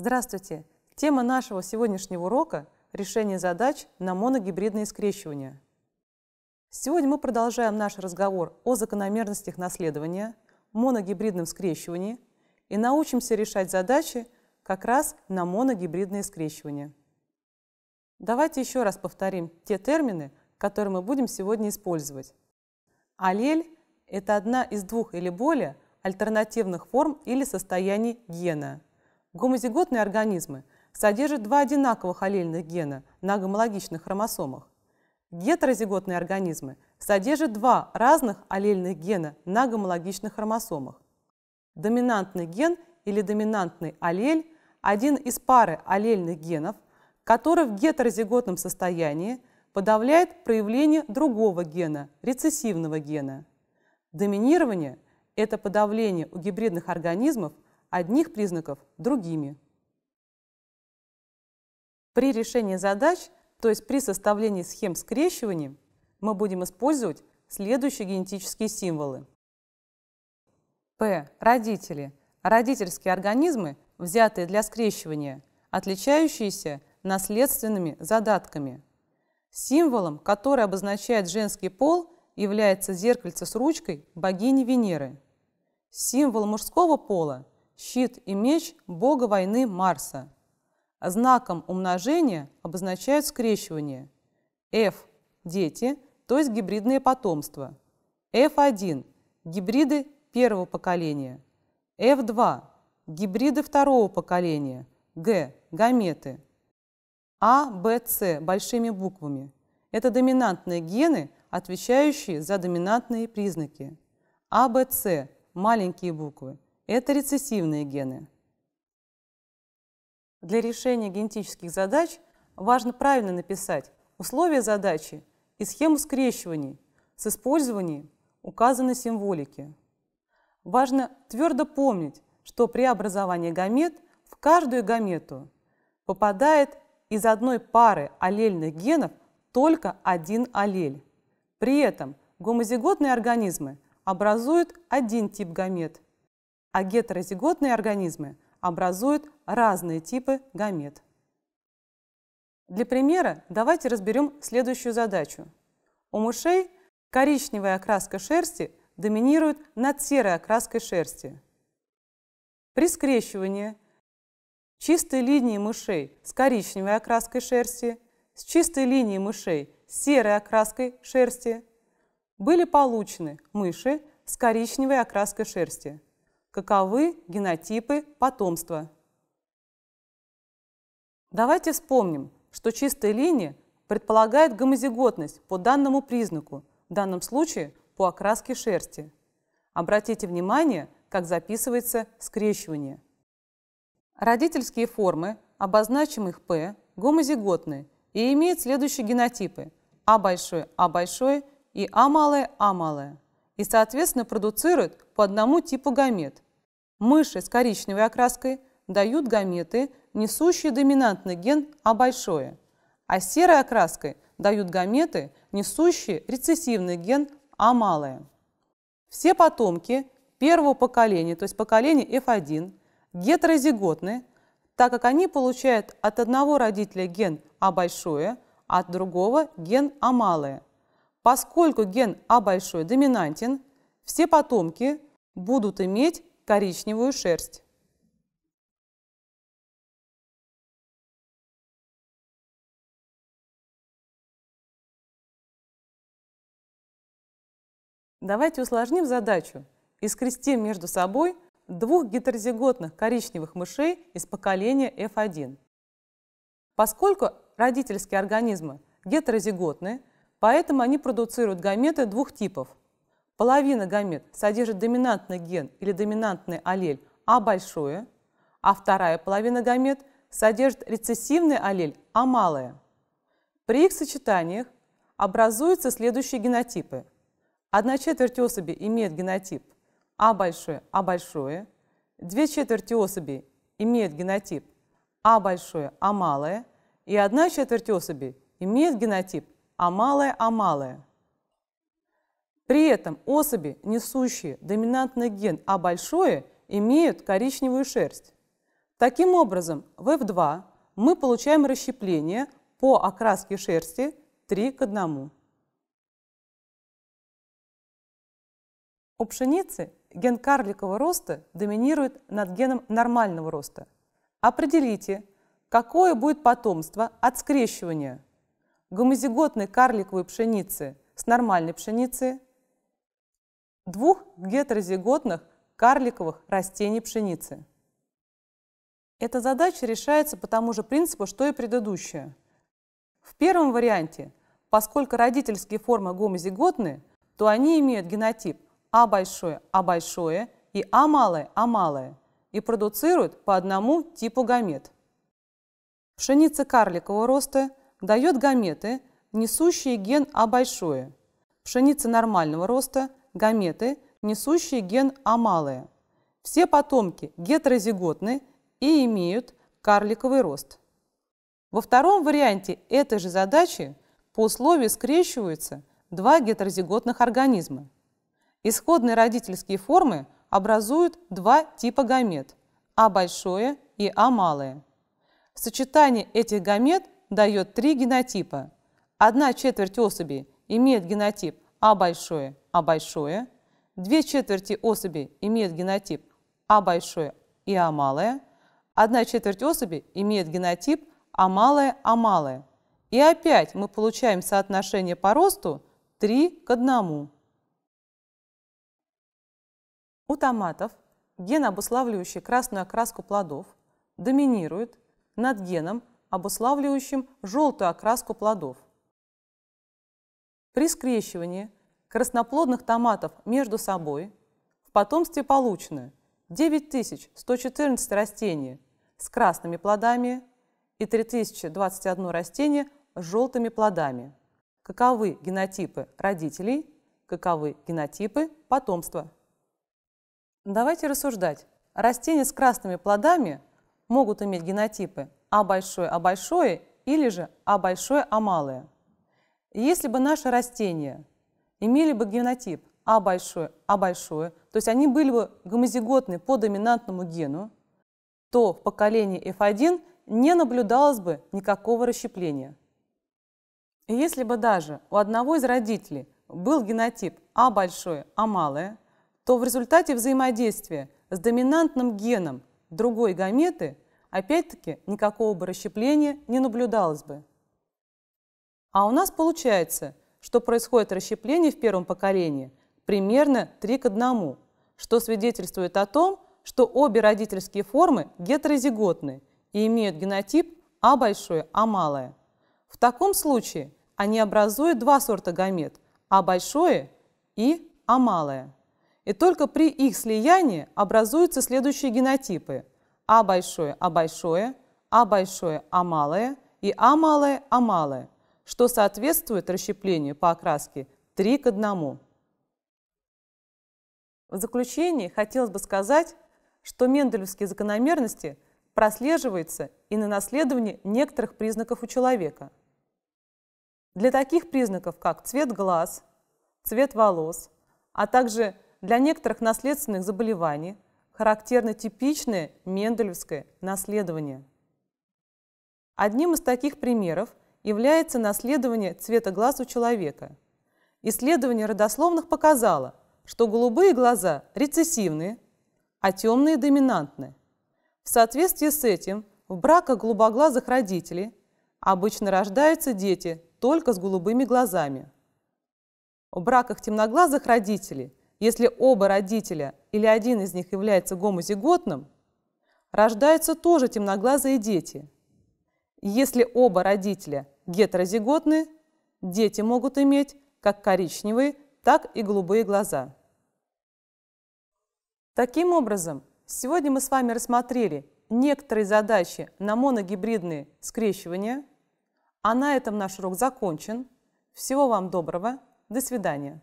Здравствуйте! Тема нашего сегодняшнего урока – решение задач на моногибридные скрещивания. Сегодня мы продолжаем наш разговор о закономерностях наследования, моногибридном скрещивании и научимся решать задачи как раз на моногибридные скрещивания. Давайте еще раз повторим те термины, которые мы будем сегодня использовать. Аллель – это одна из двух или более альтернативных форм или состояний гена. Гомозиготные организмы содержат два одинаковых аллельных гена на гомологичных хромосомах. Гетерозиготные организмы содержат два разных аллельных гена на гомологичных хромосомах. Доминантный ген или доминантный аллель – один из пары аллельных генов, который в гетерозиготном состоянии подавляет проявление другого гена, рецессивного гена. Доминирование – это подавление у гибридных организмов одних признаков другими. При решении задач, то есть при составлении схем скрещивания, мы будем использовать следующие генетические символы. П. Родители. Родительские организмы, взятые для скрещивания, отличающиеся наследственными задатками – Символом, который обозначает женский пол, является зеркальце с ручкой богини Венеры. Символ мужского пола – щит и меч бога войны Марса. Знаком умножения обозначают скрещивание. F – дети, то есть гибридное потомство. F1 – гибриды первого поколения. F2 – гибриды второго поколения. G – гаметы. А, Б, С большими буквами. Это доминантные гены, отвечающие за доминантные признаки. А, Б, С маленькие буквы. Это рецессивные гены. Для решения генетических задач важно правильно написать условия задачи и схему скрещиваний с использованием указанной символики. Важно твердо помнить, что при образовании гамет в каждую гамету попадает из одной пары аллельных генов только один аллель. При этом гомозиготные организмы образуют один тип гамет, а гетерозиготные организмы образуют разные типы гамет. Для примера давайте разберем следующую задачу. У мышей коричневая окраска шерсти доминирует над серой окраской шерсти. При скрещивании – чистой линии мышей с коричневой окраской шерсти, с чистой линией мышей с серой окраской шерсти, были получены мыши с коричневой окраской шерсти. Каковы генотипы потомства? Давайте вспомним, что чистая линия предполагает гомозиготность по данному признаку, в данном случае по окраске шерсти. Обратите внимание, как записывается скрещивание – Родительские формы, обозначим их П, гомозиготные и имеют следующие генотипы А большое, А большое и А малое, А малое. И, соответственно, продуцируют по одному типу гамет. Мыши с коричневой окраской дают гаметы, несущие доминантный ген А большое, а серой окраской дают гаметы, несущие рецессивный ген А малое. Все потомки первого поколения, то есть поколения F1, гетерозиготны, так как они получают от одного родителя ген А большое, а от другого ген А малое. Поскольку ген А большой доминантен, все потомки будут иметь коричневую шерсть. Давайте усложним задачу и скрестим между собой – двух гетерозиготных коричневых мышей из поколения F1. Поскольку родительские организмы гетерозиготны, поэтому они продуцируют гаметы двух типов. Половина гамет содержит доминантный ген или доминантный аллель А большое, а вторая половина гамет содержит рецессивный аллель А малое. При их сочетаниях образуются следующие генотипы. Одна четверть особи имеет генотип – а большое, А большое. Две четверти особей имеют генотип А большое, А малое. И одна четверть особей имеет генотип А малое, А малое. При этом особи, несущие доминантный ген А большое, имеют коричневую шерсть. Таким образом, в F2 мы получаем расщепление по окраске шерсти 3 к 1. У пшеницы ген карликового роста доминирует над геном нормального роста. Определите, какое будет потомство от скрещивания гомозиготной карликовой пшеницы с нормальной пшеницы, двух гетерозиготных карликовых растений пшеницы. Эта задача решается по тому же принципу, что и предыдущая. В первом варианте, поскольку родительские формы гомозиготны, то они имеют генотип А большое, А большое и А малое, А малое и продуцируют по одному типу гамет. Пшеница карликового роста дает гаметы, несущие ген А большое. Пшеница нормального роста – гаметы, несущие ген А малое. Все потомки гетерозиготны и имеют карликовый рост. Во втором варианте этой же задачи по условию скрещиваются два гетерозиготных организма. Исходные родительские формы образуют два типа гамет – А большое и А малое. Сочетание этих гамет дает три генотипа. Одна четверть особей имеет генотип А большое, А большое. Две четверти особей имеют генотип А большое и А малое. Одна четверть особей имеет генотип А малое, А малое. И опять мы получаем соотношение по росту 3 к 1. У томатов ген, обуславливающий красную окраску плодов, доминирует над геном, обуславливающим желтую окраску плодов. При скрещивании красноплодных томатов между собой в потомстве получено 9114 растений с красными плодами и 3021 растение с желтыми плодами. Каковы генотипы родителей, каковы генотипы потомства. Давайте рассуждать. Растения с красными плодами могут иметь генотипы А большое, А большое или же А большое, А малое. Если бы наши растения имели бы генотип А большое, А большое, то есть они были бы гомозиготны по доминантному гену, то в поколении F1 не наблюдалось бы никакого расщепления. И если бы даже у одного из родителей был генотип А большое, А малое, то в результате взаимодействия с доминантным геном другой гаметы, опять-таки никакого бы расщепления не наблюдалось бы. А у нас получается, что происходит расщепление в первом поколении примерно 3 к 1, что свидетельствует о том, что обе родительские формы гетерозиготны и имеют генотип А большое, А малое. В таком случае они образуют два сорта гамет – А большое и А малое. И только при их слиянии образуются следующие генотипы А большое, А большое, А большое, А малое и А малое, А малое, что соответствует расщеплению по окраске 3 к 1. В заключение хотелось бы сказать, что менделевские закономерности прослеживаются и на наследовании некоторых признаков у человека. Для таких признаков, как цвет глаз, цвет волос, а также для некоторых наследственных заболеваний характерно типичное менделевское наследование. Одним из таких примеров является наследование цвета глаз у человека. Исследование родословных показало, что голубые глаза рецессивные, а темные доминантны. В соответствии с этим в браках голубоглазых родителей обычно рождаются дети только с голубыми глазами. В браках темноглазых родителей если оба родителя или один из них является гомозиготным, рождаются тоже темноглазые дети. Если оба родителя гетерозиготны, дети могут иметь как коричневые, так и голубые глаза. Таким образом, сегодня мы с вами рассмотрели некоторые задачи на моногибридные скрещивания, а на этом наш урок закончен. Всего вам доброго, до свидания.